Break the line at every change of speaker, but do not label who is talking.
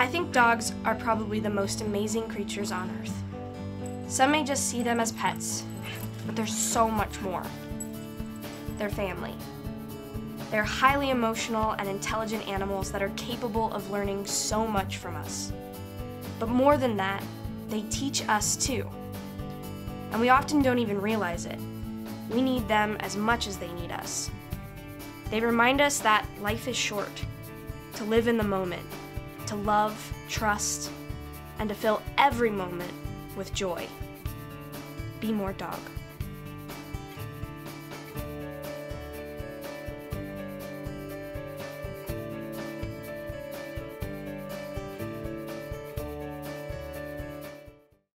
I think dogs are probably the most amazing creatures on earth. Some may just see them as pets, but there's so much more. They're family. They're highly emotional and intelligent animals that are capable of learning so much from us. But more than that, they teach us too. And we often don't even realize it. We need them as much as they need us. They remind us that life is short, to live in the moment, to love, trust, and to fill every moment with joy. Be more dog.